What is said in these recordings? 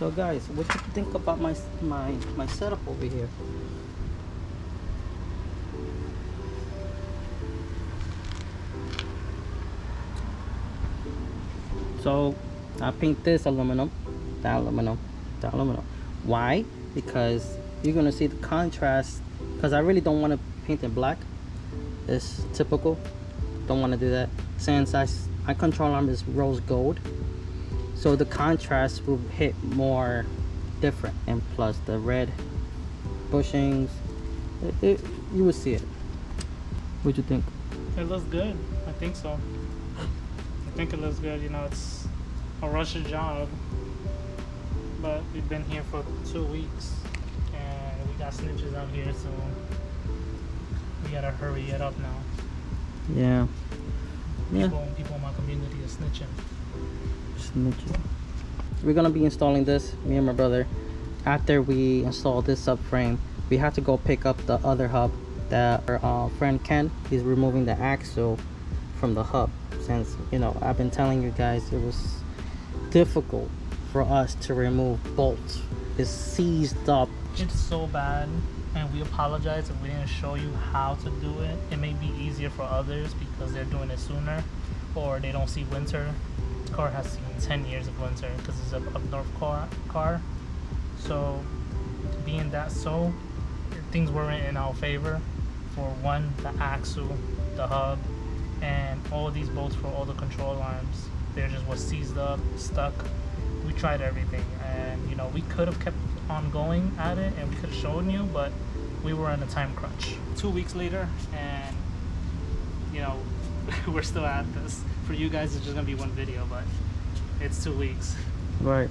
So guys, what do you think about my my my setup over here? So I paint this aluminum, that aluminum, that aluminum. Why? Because you're gonna see the contrast. Because I really don't want to paint it black. It's typical. Don't want to do that. Since I my control arm is rose gold, so the contrast will hit more different. And plus the red bushings, it, it, you will see it. What do you think? It looks good. I think so. I think it looks good. You know, it's a rushing job, but we've been here for two weeks, and we got snitches out here, so we gotta hurry it up now. Yeah. Yeah. People, people in my community are snitching. We're gonna be installing this, me and my brother. After we install this subframe, we have to go pick up the other hub that our uh, friend Ken is removing the axle from the hub. Since you know, I've been telling you guys it was difficult for us to remove bolts. It's seized up. It's so bad, and we apologize if we didn't show you how to do it. It may be easier for others because they're doing it sooner, or they don't see winter. Car has seen 10 years of winter because it's a up north car. car. So, being that so, things weren't in our favor. For one, the axle, the hub, and all these bolts for all the control arms. They just was seized up, stuck. We tried everything, and you know we could have kept on going at it, and we could have shown you, but we were in a time crunch. Two weeks later, and we're still at this. For you guys, it's just gonna be one video, but it's two weeks. Right.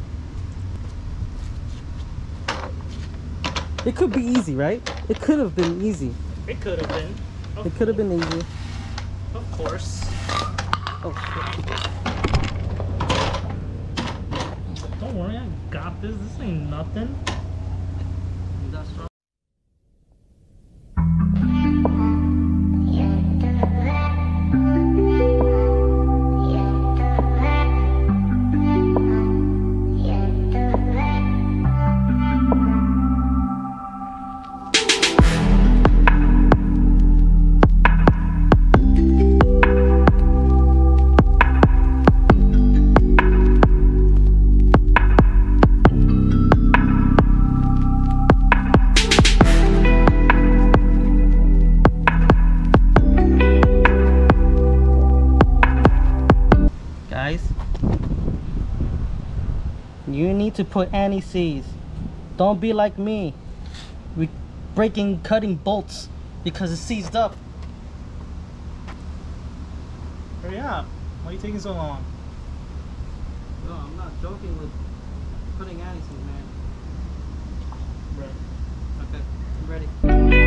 It could be easy, right? It could have been easy. It could have been. Of It could have been easy. Of course. Oh. Don't worry, I got this. This ain't nothing. To put anti seize. Don't be like me. We breaking, cutting bolts because it's seized up. Hurry up. Why are you taking so long? No, I'm not joking with putting anti seize, man. Right. Okay, I'm ready.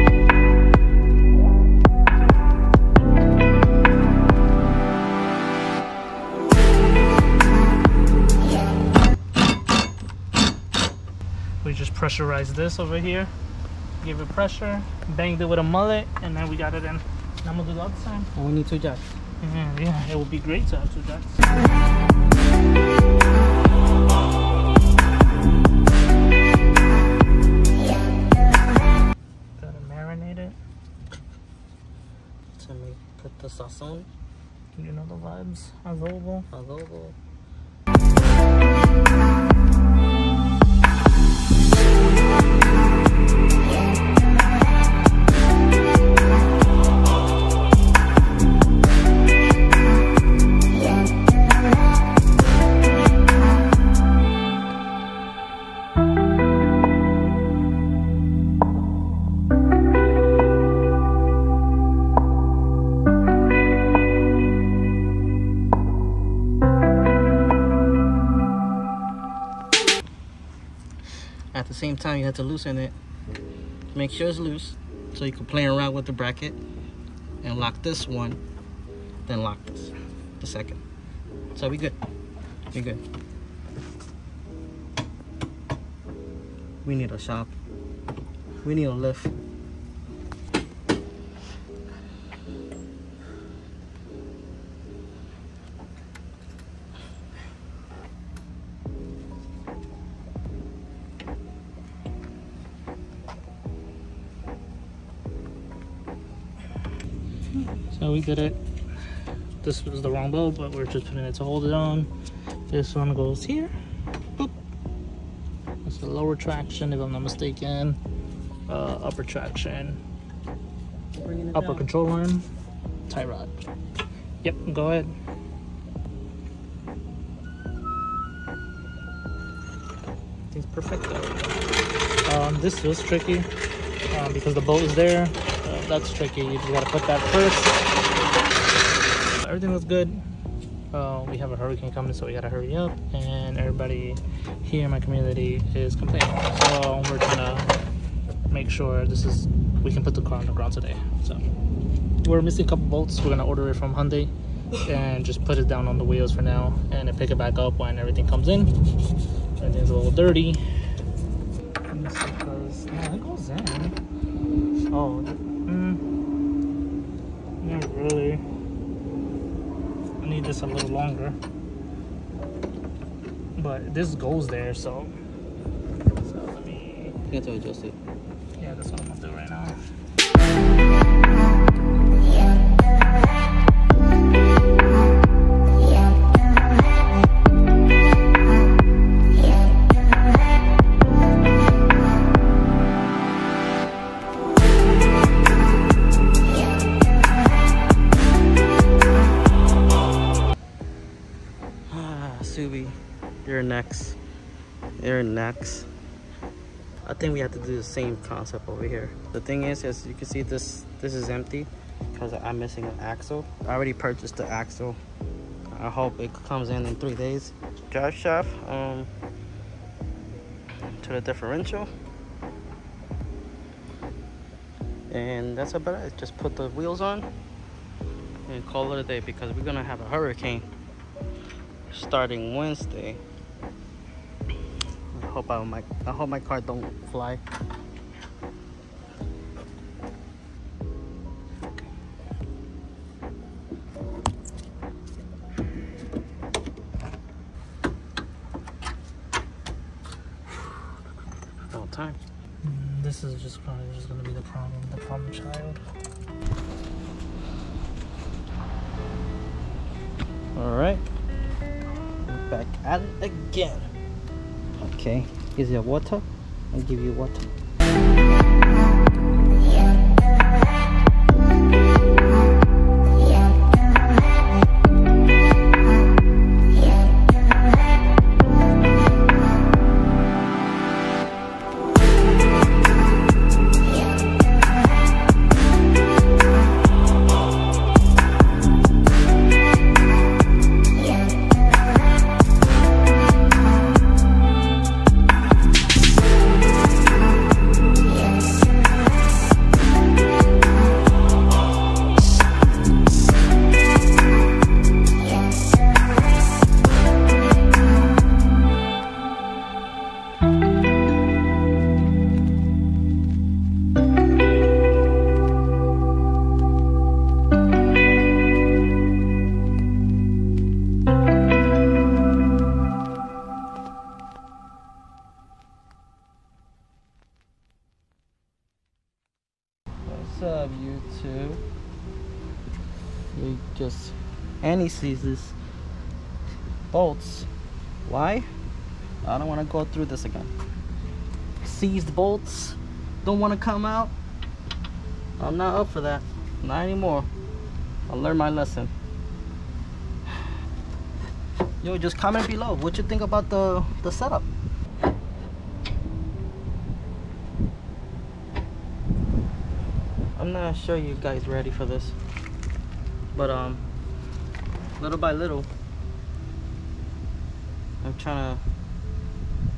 Pressurized this over here. Give it pressure, banged it with a mullet, and then we got it in. Now I'm gonna do the other side. And we need two jacks. Yeah, yeah, it would be great to have two jacks. Gotta marinate it. To me, put the sazon, You know the vibes. Adobo. adobo. The same time, you have to loosen it. Make sure it's loose so you can play around with the bracket and lock this one, then lock this, the second. So we good. We good. We need a shop. We need a lift. So we did it. This was the wrong bolt, but we're just putting it to hold it on. This one goes here. Boop. It's the lower traction, if I'm not mistaken. Uh, upper traction. Upper down. control arm. Tie rod. Yep, go ahead. Perfect Um, this was tricky um, because the bolt is there. That's tricky. You just gotta put that first. Everything was good. Uh, we have a hurricane coming, so we gotta hurry up. And everybody here in my community is complaining. So we're to make sure this is we can put the car on the ground today. So we're missing a couple bolts. We're gonna order it from Hyundai and just put it down on the wheels for now, and then pick it back up when everything comes in. Everything's a little dirty. Because no, it goes in. Oh, mm, not really. I need this a little longer. But this goes there, so. So let me. You have to adjust it. Yeah, that's what I'm gonna do right now. You're next. I think we have to do the same concept over here. The thing is, as you can see, this this is empty because I'm missing an axle. I already purchased the axle. I hope it comes in in three days. Drive shaft um, to the differential. And that's about it. Just put the wheels on and call it a day because we're gonna have a hurricane starting Wednesday. I hope I my I hope my car don't fly. All time. Mm, This is just probably just gonna be the problem, the problem child. All right. Back at it again. Okay. Is there water? I'll give you water. What's up, YouTube? You just anti seize this bolts. Why? I don't want to go through this again. Seized bolts don't want to come out. I'm not up for that. Not anymore. I learned my lesson. Yo, just comment below what you think about the the setup. Not sure you guys ready for this. But um little by little I'm trying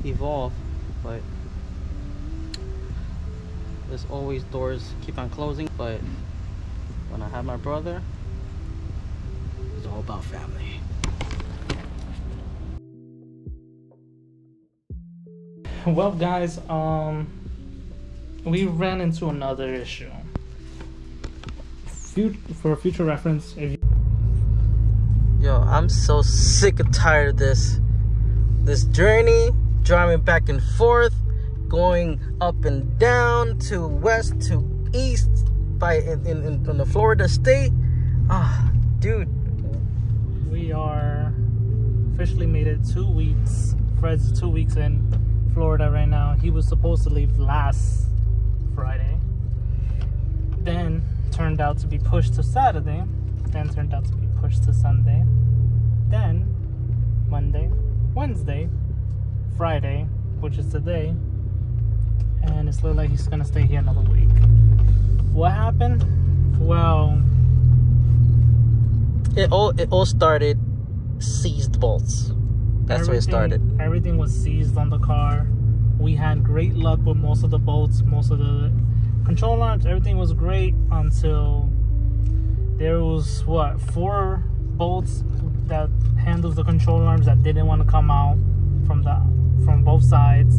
to evolve, but there's always doors keep on closing, but when I have my brother, it's all about family. Well, guys, um, we ran into another issue. Fut- for future reference, if you Yo, I'm so sick and tired of this. This journey, driving back and forth, going up and down to west to east by in, in, in the Florida state. Ah, dude. We are officially made it two weeks. Fred's two weeks in Florida right now. He was supposed to leave last Friday. Then turned out to be pushed to Saturday. Then turned out to be pushed to Sunday. Then Monday, Wednesday, Friday, which is today. And it's looking like he's gonna stay here another week. What happened? Well, It all it all started seized bolts. That's where it started. Everything was seized on the car. We had great luck with most of the bolts, most of the control arms. Everything was great until there was what four bolts that handles the control arms that didn't want to come out from the from both sides,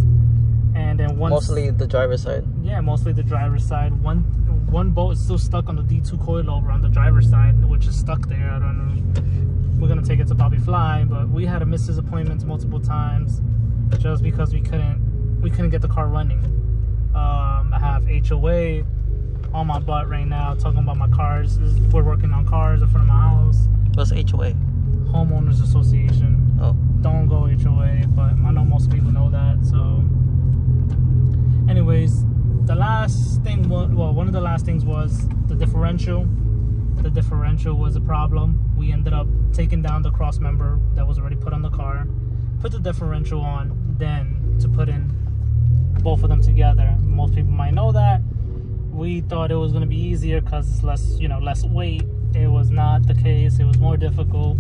and then one Mostly the driver's side. yeah, mostly the driver's side. One one bolt is still stuck on the D2 coilover on the driver's side, which is stuck there. I don't know. We're gonna take it to Bobby Fly, but we had to miss his appointments multiple times just because we couldn't we couldn't get the car running. Um, I have HOA on my butt right now talking about my cars. Is- We're working on cars in front of my house. What's HOA? Homeowners Association Oh. don't go HOA, but I know most people know that. So, anyways, the last thing, wa- well, one of the last things was the differential. The differential was a problem. We ended up taking down the cross member that was already put on the car, put the differential on, then to put in both of them together. Most people might know that. We thought it was going to be easier because it's less, you know, less weight. It was not the case. It was more difficult.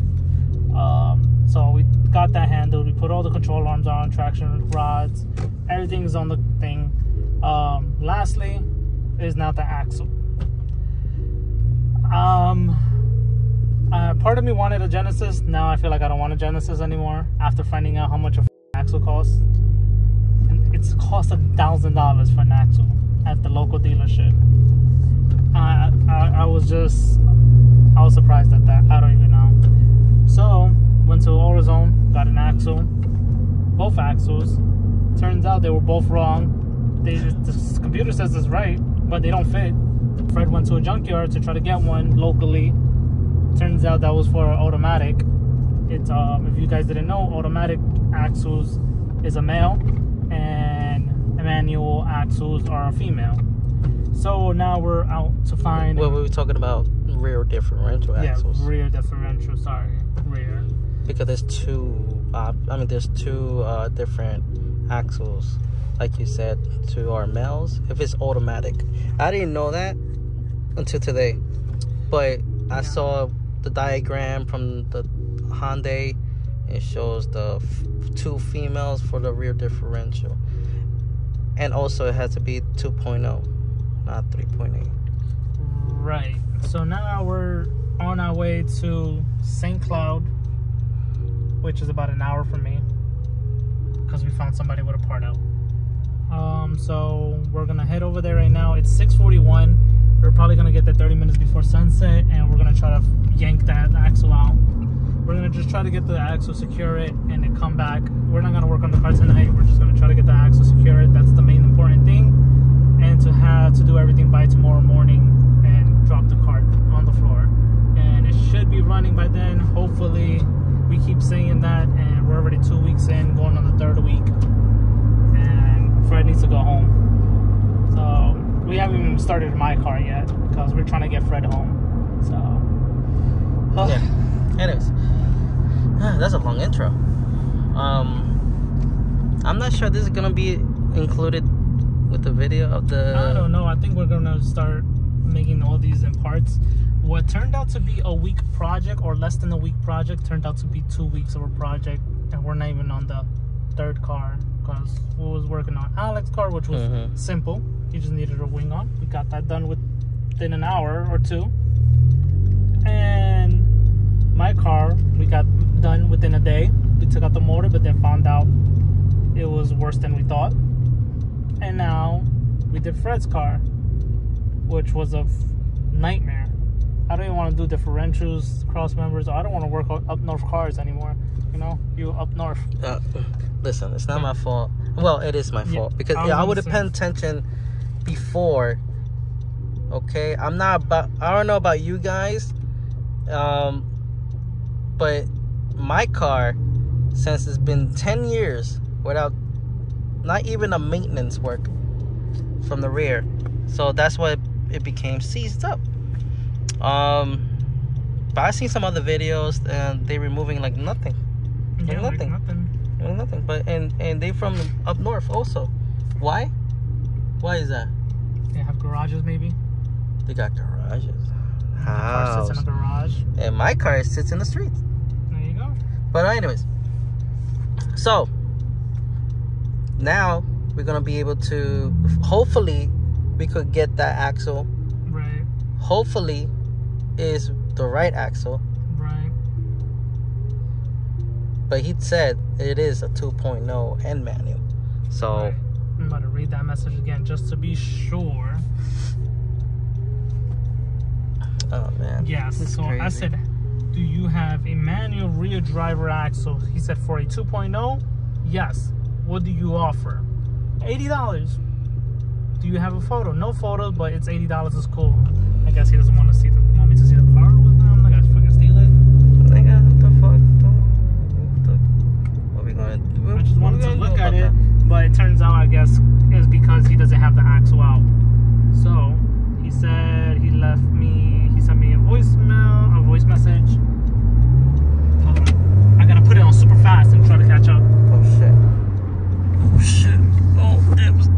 Um, so we got that handled. We put all the control arms on, traction rods, everything's on the thing. Um, lastly, is now the axle. Um, uh, part of me wanted a Genesis. Now I feel like I don't want a Genesis anymore after finding out how much a axle costs. Cost a thousand dollars for an axle at the local dealership. I, I I was just I was surprised at that. I don't even know. So went to AutoZone, got an axle, both axles. Turns out they were both wrong. They the computer says it's right, but they don't fit. Fred went to a junkyard to try to get one locally. Turns out that was for automatic. It's um, if you guys didn't know, automatic axles is a male, and manual axles are female. So now we're out to find Well, we were talking about rear differential yeah axles rear differential. Sorry, rear. because there's two. Uh, I mean, there's two uh, different axles. Like you said, two are males. If it's automatic, I didn't know that until today. But I Yeah. saw the diagram from the Hyundai. It shows the f- two females for the rear differential, and also it has to be 2.0, not 3.8. Right. So now we're on our way to St. Cloud, which is about an hour from me, because we found somebody with a part out. Um, so we're gonna head over there right now. It's 6:41. We're probably gonna get there 30 minutes before sunset, and we're gonna try to yank that axle out. We're gonna just try to get the axle, secure it, and then come back. We're not gonna work on the car tonight. We're just gonna try to get the axle, secure it. That's the main important thing, and to have to do everything by tomorrow morning and drop the cart on the floor. And it should be running by then. Hopefully, we keep saying that, and we're already two weeks in, going on the third week, and Fred needs to go home. So we haven't even started my car yet because we're trying to get Fred home. So. Yeah. Anyways, that's a long intro. Um, I'm not sure this is gonna be included with the video of the. I don't know. I think we're gonna start making all these in parts. What turned out to be a week project or less than a week project turned out to be two weeks of a project, and we're not even on the third car because we was working on Alex's car, which was Mhm. simple. He just needed a wing on. We got that done within an hour or two. And my car, we got done within a day. We took out the motor, but then found out it was worse than we thought. And now we did Fred's car, which was a f- nightmare. I don't even want to do differentials, cross members. I don't want to work on up north cars anymore. You know, you up north. Uh, listen, it's not my fault. Well, it is my Yeah, fault because I yeah, I would have paid attention before. Okay, I'm not about. I don't know about you guys, Um, but my car, since it's been 10 years without not even a maintenance work from the rear, so that's why it became seized up. Um, but I seen some other videos and they removing like nothing, Yeah, like nothing. nothing. like nothing. But and and they from up north also. Why? Why is that? They have garages maybe. They got garages. The car sits in a garage. And my car sits in the street. There you go. But anyways, so now we're gonna be able to. Hopefully, we could get that axle. Right. Hopefully, is the right axle. Right. But he said it is a 2.0 and manual. So Right. I'm about to read that message again just to be sure. oh man. Yes. This is So I said, do you have a manual rear driver axle? He said for a 2.0, yes. What do you offer? Eighty dollars. Do you have a photo? No photos, but it's eighty dollars is cool. I guess he doesn't want to see the want me to see the car with him. I'm not gonna fucking steal it. Nigga, what the fuck? What, the, what we gonna do? I just What wanted we to gonna look do at about it, that? but it turns out I guess is because he doesn't have the axle out. So he said he left me. He sent me a voicemail, a voice message. Hold on. I gotta put it on super fast and try to catch up. Oh shit. Oh shit. Oh, it was.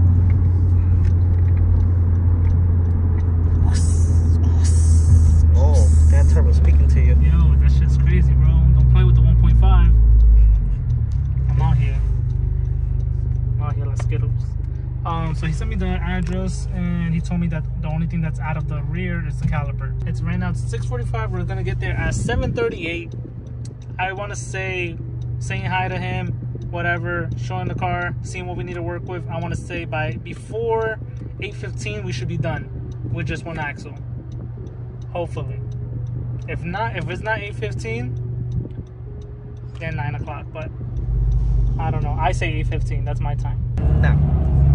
Oh, that turbo speaking to you. Yo, that shit's crazy, bro. Don't play with the 1.5. I'm out here. I'm out here like Skittles. Um, so he sent me the address and he told me that the only thing that's out of the rear is the caliper. It's right now it's 6:45. We're gonna get there at 7:38. I want to say, saying hi to him, whatever, showing the car, seeing what we need to work with. I want to say by before 8:15 we should be done with just one axle. Hopefully. If not, if it's not 8:15, then 9 o'clock. But I don't know. I say 8:15. That's my time. Now.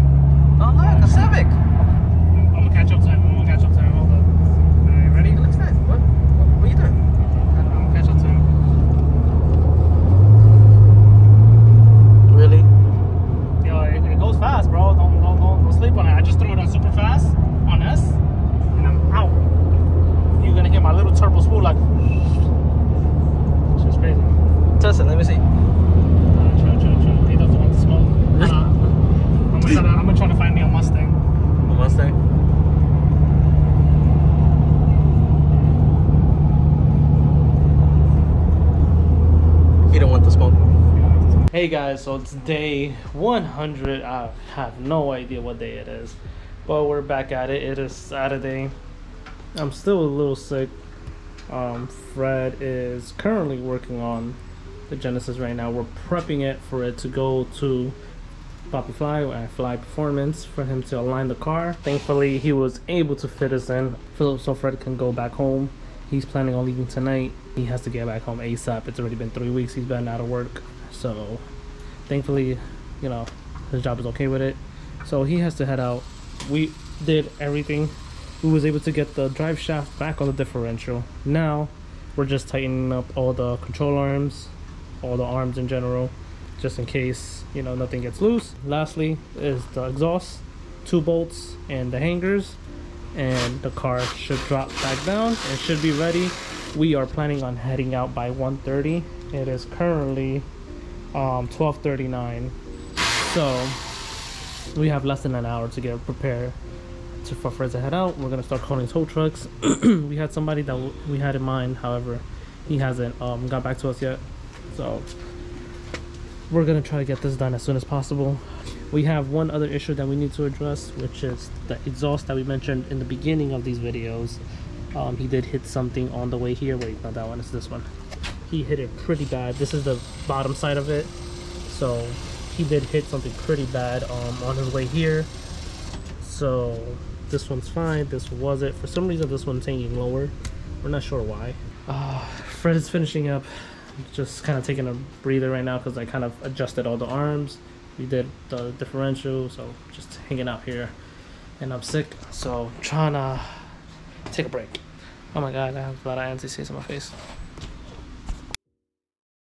Oh look, a Civic. I'm gonna catch up to him. Hold up. All right, ready? It looks nice. What? What, what are you doing? I'm gonna catch up to him. Really? Yo, it, it goes fast, bro. Don't, don't don't don't sleep on it. I just threw it on super fast on S, and I'm out. You're gonna hear my little turbo spool like. It's just crazy. Test it. Let me see. Uh, chill, chill, chill. He doesn't want to smoke. Uh, I'm gonna try to, I'm gonna try to find me a Mustang. A Mustang. He don't want the smoke. Hey guys, so it's day 100. I have no idea what day it is, but we're back at it. It is Saturday. I'm still a little sick. Um, Fred is currently working on the Genesis right now. We're prepping it for it to go to Poppy Fly at Fly Performance for him to align the car. Thankfully, he was able to fit us in so Fred can go back home. He's planning on leaving tonight. He has to get back home ASAP. It's already been three weeks he's been out of work. So, thankfully, you know, his job is okay with it. So he has to head out. We did everything. We was able to get the drive shaft back on the differential. Now, we're just tightening up all the control arms, all the arms in general, just in case, you know, nothing gets loose. Lastly is the exhaust, two bolts, and the hangers. And the car should drop back down and should be ready. We are planning on heading out by 1.30. It is currently um, 12.39. So we have less than an hour to get prepared to, for Fred to head out. We're gonna start calling tow trucks. we had somebody that we had in mind, however, he hasn't um, got back to us yet. So we're gonna try to get this done as soon as possible. We have one other issue that we need to address, which is the exhaust that we mentioned in the beginning of these videos. Um, he did hit something on the way here. Wait, not that one. It's this one. He hit it pretty bad. This is the bottom side of it. So he did hit something pretty bad um, on his way here. So this one's fine. This was it. For some reason, this one's hanging lower. We're not sure why. Uh, Fred is finishing up. Just kind of taking a breather right now because I kind of adjusted all the arms. We did the differential, so just hanging out here. And I'm sick, so trying to take a break. Oh my god, I have a lot of anti-stains on my face.